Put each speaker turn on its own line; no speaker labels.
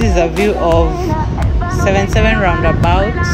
this is a view of 77 roundabout.